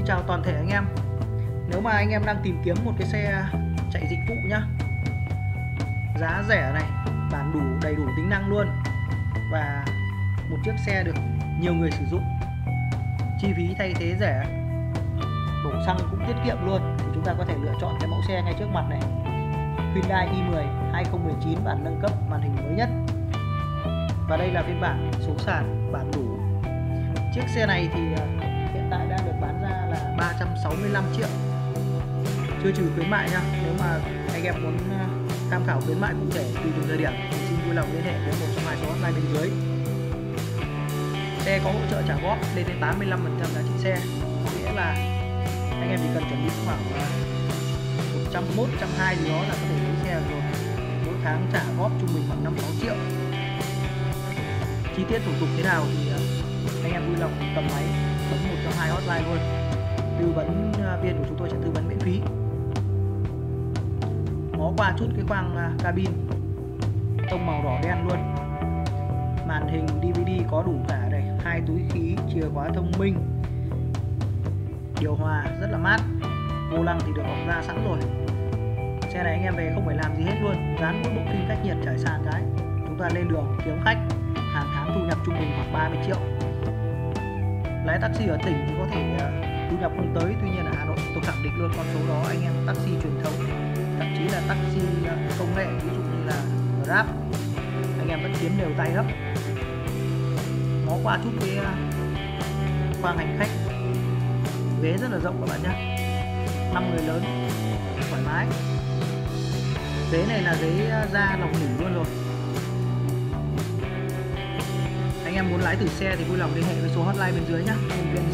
xin chào toàn thể anh em. Nếu mà anh em đang tìm kiếm một cái xe chạy dịch vụ nhá. Giá rẻ này, bản đủ, đầy đủ tính năng luôn. Và một chiếc xe được nhiều người sử dụng. Chi phí thay thế rẻ, đổ xăng cũng tiết kiệm luôn. Thì chúng ta có thể lựa chọn cái mẫu xe ngay trước mặt này. Hyundai i10 2019 bản nâng cấp, màn hình mới nhất. Và đây là phiên bản số sàn, bản đủ. Chiếc xe này thì tại đang được bán ra là 365 triệu. Chưa trừ khuyến mại nha nếu mà anh em muốn à, tham khảo khuyến mại cụ thể tùy từng thời điểm thì xin vui lòng liên hệ với một trong hai số hotline bên dưới. Xe có hỗ trợ trả góp lên đến 85 giá trị xe nghĩa là anh em chỉ cần chuẩn bị khoảng à, 101, 120 gì đó là có thể lấy xe rồi. Mỗi tháng trả góp trung bình khoảng 5 6 triệu. Chi tiết thủ tục thế nào thì à, anh em vui lòng cầm máy hai hotline luôn. Tư vấn à, viên của chúng tôi sẽ tư vấn miễn phí. Ngó qua chút cái khoang à, cabin. Tông màu đỏ đen luôn. Màn hình DVD có đủ cả đây hai túi khí chìa khóa thông minh. Điều hòa rất là mát. Vô lăng thì được bọc da sẵn rồi. Xe này anh em về không phải làm gì hết luôn. Dán mỗi bộ phim cách nhiệt trải sàn cái. Chúng ta lên đường, kiếm khách. Hàng tháng thu nhập trung bình khoảng 30 triệu lái taxi ở tỉnh thì có thể ờ, thu nhập không tới, tuy nhiên ở Hà Nội tôi khẳng định luôn con số đó, anh em taxi truyền thống, thậm chí là taxi ờ, công nghệ, ví dụ như là Grab, anh em vẫn kiếm đều tay lắm. Ngó qua chút cái ờ, khoang hành khách, ghế rất là rộng các bạn nhé năm người lớn, thoải mái. Ghế này là ghế da lòng nghỉ luôn rồi. Muốn lái thử xe thì vui lòng liên hệ với số hotline bên dưới nhé nhân viên